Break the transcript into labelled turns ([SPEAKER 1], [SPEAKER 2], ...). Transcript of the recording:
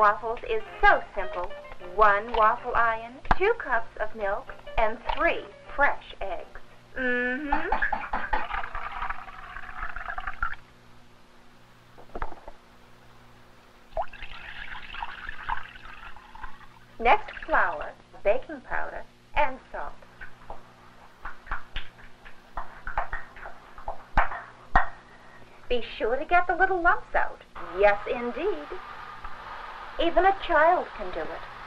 [SPEAKER 1] waffles is so simple. One waffle iron, two cups of milk, and three fresh eggs. Mm-hmm. Next, flour, baking powder, and salt. Be sure to get the little lumps out. Yes, indeed. Even a child can do it.